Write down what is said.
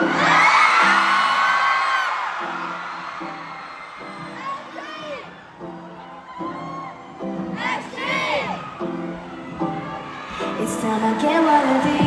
It's time I get what I need.